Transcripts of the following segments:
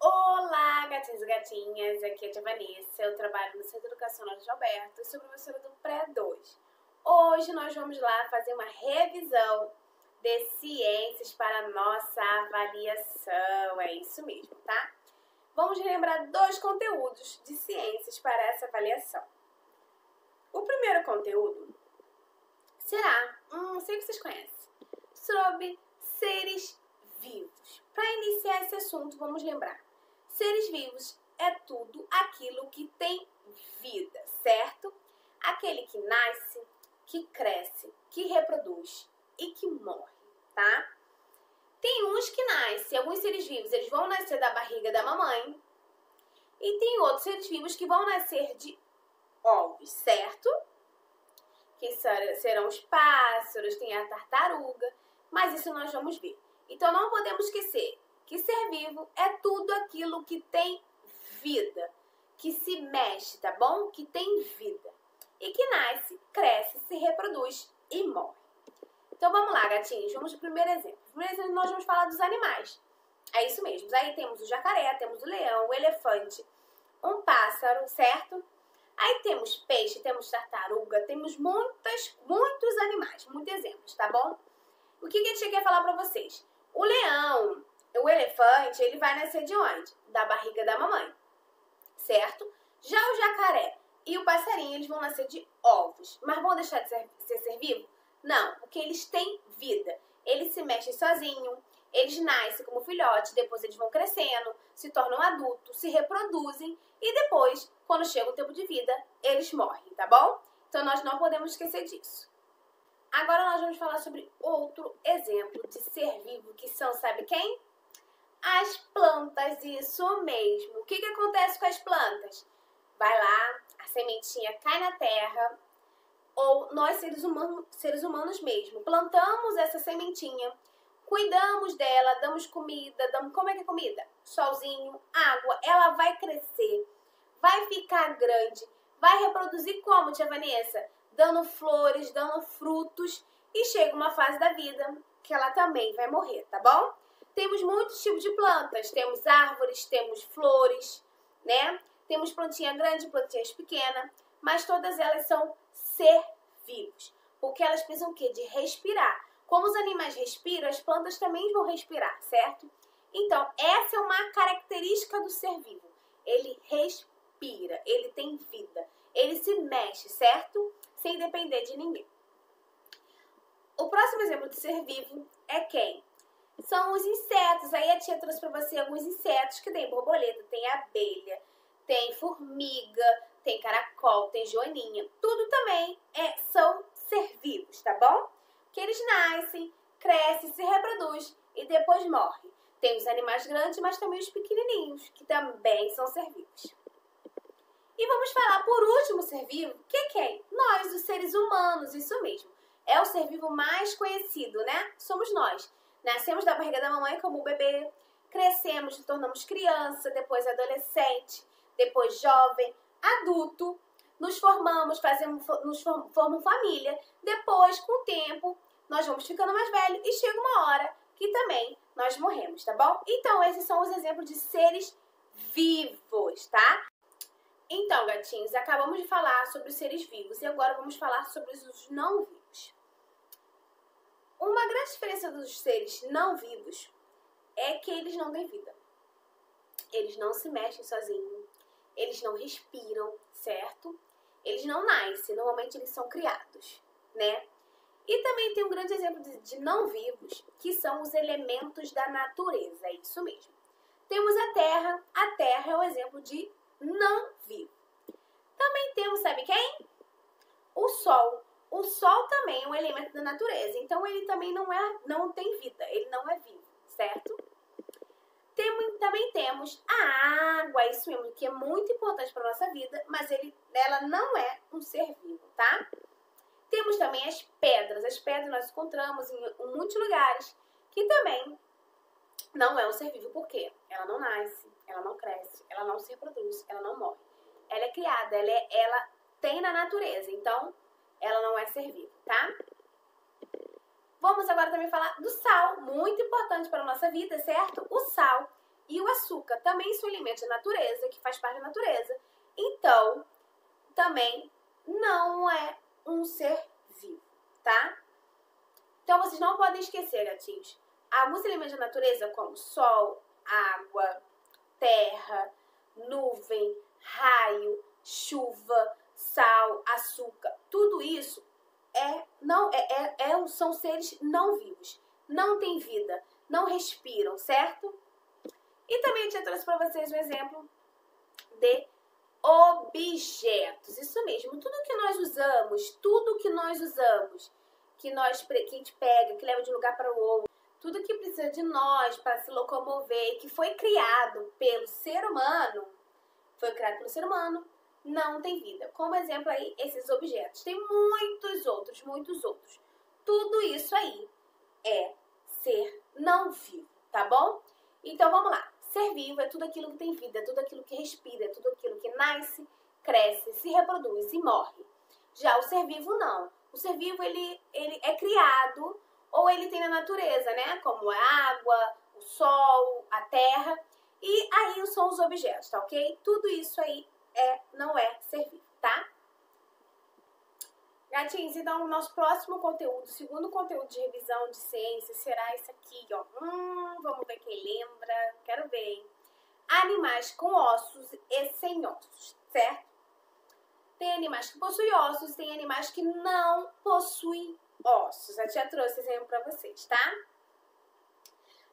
Olá, gatinhos e gatinhas, aqui é a Vanessa, eu trabalho no Centro Educacional de Alberto e sou professora do Pré-2. Hoje nós vamos lá fazer uma revisão de ciências para nossa avaliação, é isso mesmo, tá? Vamos relembrar dois conteúdos de ciências para essa avaliação. O primeiro conteúdo será, hum, sei que vocês conhecem, sobre seres vivos. Para iniciar esse assunto, vamos lembrar: seres vivos é tudo aquilo que tem vida, certo? Aquele que nasce, que cresce, que reproduz e que morre, tá? Tem uns que nascem, alguns seres vivos, eles vão nascer da barriga da mamãe. E tem outros seres vivos que vão nascer de ovos, certo? Que serão os pássaros, tem a tartaruga, mas isso nós vamos ver. Então não podemos esquecer que ser vivo é tudo aquilo que tem vida, que se mexe, tá bom? Que tem vida. E que nasce, cresce, se reproduz e morre. Então vamos lá, gatinhos, vamos ao primeiro exemplo. Primeiro exemplo nós vamos falar dos animais. É isso mesmo. Aí temos o jacaré, temos o leão, o elefante, um pássaro, certo? Aí temos peixe, temos tartaruga, temos muitas, muitos animais, muitos exemplos, tá bom? O que, que a gente quer falar pra vocês? O leão, o elefante, ele vai nascer de onde? Da barriga da mamãe, certo? Já o jacaré e o passarinho, eles vão nascer de ovos. Mas vão deixar de ser, ser, ser vivo? Não, porque eles têm vida. Eles se mexem sozinhos, eles nascem como filhote, depois eles vão crescendo, se tornam adultos, se reproduzem e depois, quando chega o tempo de vida, eles morrem, tá bom? Então nós não podemos esquecer disso. Agora nós vamos falar sobre outro exemplo de ser vivo, que são, sabe quem? As plantas, isso mesmo. O que, que acontece com as plantas? Vai lá, a sementinha cai na terra, ou nós seres humanos, seres humanos mesmo, plantamos essa sementinha, cuidamos dela, damos comida, damos como é que é comida? Solzinho, água, ela vai crescer, vai ficar grande, vai reproduzir como, tia Vanessa? Dando flores, dando frutos e chega uma fase da vida que ela também vai morrer, tá bom? Temos muitos tipos de plantas, temos árvores, temos flores, né? Temos plantinha grande, plantinhas pequenas, mas todas elas são ser vivos, porque elas precisam o quê? De respirar. Como os animais respiram, as plantas também vão respirar, certo? Então, essa é uma característica do ser vivo. Ele respira, ele tem vida, ele se mexe, certo? Sem depender de ninguém. O próximo exemplo de ser vivo é quem? São os insetos. Aí a tia trouxe para você alguns insetos que tem borboleta, tem abelha, tem formiga, tem caracol, tem joaninha. Tudo também é, são ser vivos, tá bom? Que eles nascem, crescem, se reproduzem e depois morrem. Tem os animais grandes, mas também os pequenininhos, que também são ser vivos. E vamos falar por último ser vivo, que é quem? Nós, os seres humanos, isso mesmo. É o ser vivo mais conhecido, né? Somos nós. Nascemos da barriga da mamãe como bebê, crescemos, nos tornamos criança, depois adolescente, depois jovem, adulto, nos formamos, fazemos, nos formamos família, depois, com o tempo, nós vamos ficando mais velhos e chega uma hora que também nós morremos, tá bom? Então, esses são os exemplos de seres vivos, tá? Então, gatinhos, acabamos de falar sobre os seres vivos e agora vamos falar sobre os não vivos. Uma grande diferença dos seres não vivos é que eles não têm vida. Eles não se mexem sozinhos, eles não respiram, certo? Eles não nascem, normalmente eles são criados, né? E também tem um grande exemplo de, de não vivos, que são os elementos da natureza, é isso mesmo. Temos a Terra, a Terra é o exemplo de não vivo. Também temos, sabe quem? O Sol. O Sol também é um elemento da natureza, então ele também não, é, não tem vida, ele não é vivo, certo? Tem, também temos a água, isso mesmo, que é muito importante para nossa vida, mas ele, ela não é um ser vivo, tá? Temos também as pedras. As pedras nós encontramos em, muitos lugares, que também não é um ser vivo, porque ela não nasce, ela não cresce, ela não se reproduz, ela não morre. Ela é criada, ela, é, ela tem na natureza, então ela não é ser vivo, tá? Vamos agora também falar do sal, muito importante para a nossa vida, certo? O sal e o açúcar também são elementos da natureza, que faz parte da natureza. Então, também não é um ser vivo, tá? Então, vocês não podem esquecer, gatinhos, alguns elementos da natureza, como sol, água, terra, nuvem, raio, chuva, sal, açúcar, tudo isso é não é, é, é, são seres não vivos, não têm vida, não respiram, certo? E também eu trouxe para vocês um exemplo de objetos. Isso mesmo, usamos, tudo que nós usamos, que nós que a gente pega, que leva de um lugar para o outro, tudo que precisa de nós para se locomover, que foi criado pelo ser humano, foi criado pelo ser humano, não tem vida. Como exemplo aí, esses objetos. Tem muitos outros, muitos outros. Tudo isso aí é ser não vivo, tá bom? Então vamos lá. Ser vivo é tudo aquilo que tem vida, é tudo aquilo que respira, é tudo aquilo que nasce, cresce, se reproduz e morre. Já o ser vivo não. O ser vivo ele, ele é criado ou ele tem na natureza, né? Como a água, o sol, a terra. E aí são os objetos, tá ok? Tudo isso aí é, não é ser vivo, tá? Gatinhos, então o nosso próximo conteúdo, segundo conteúdo de revisão de ciência, será esse aqui, ó. Hum, vamos ver quem lembra. Quero ver, hein? Animais com ossos e sem ossos, certo? Tem animais que possuem ossos, tem animais que não possuem ossos. A tia trouxe exemplo para vocês, tá?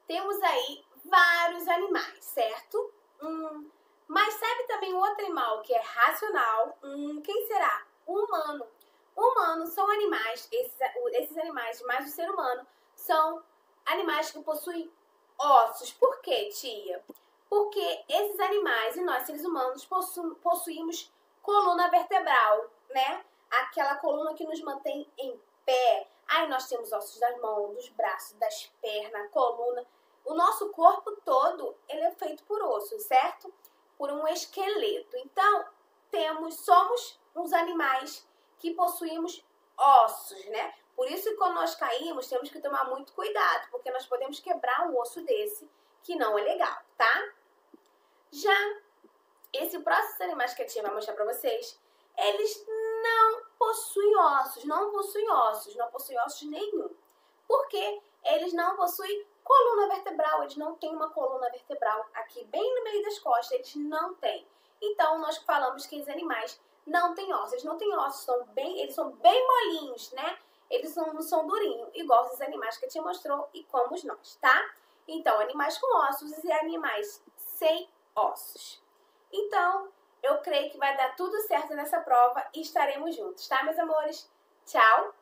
Temos aí vários animais, certo? Hum, mas sabe também outro animal que é racional? Hum, quem será? O humano. Humanos são animais, esses, esses animais, mais o ser humano, são animais que possuem ossos. Por quê, tia? Porque esses animais e nós, seres humanos, possu possuímos coluna vertebral, né? Aquela coluna que nos mantém em pé. Aí nós temos ossos das mãos, dos braços, das pernas, coluna. O nosso corpo todo, ele é feito por ossos, certo? Por um esqueleto. Então, temos, somos uns animais que possuímos ossos, né? Por isso que quando nós caímos, temos que tomar muito cuidado, porque nós podemos quebrar um osso desse, que não é legal, tá? Já esse próximo animais que a tia vai mostrar pra vocês, eles não possuem ossos, não possuem ossos, não possuem ossos nenhum. Porque eles não possuem coluna vertebral, eles não têm uma coluna vertebral aqui bem no meio das costas, eles não têm. Então, nós falamos que os animais não têm ossos, eles não têm ossos, são bem, eles são bem molinhos, né? Eles não, são durinhos, igual os animais que a tia mostrou e como nós, tá? Então, animais com ossos e animais sem ossos. Então, eu creio que vai dar tudo certo nessa prova e estaremos juntos, tá, meus amores? Tchau!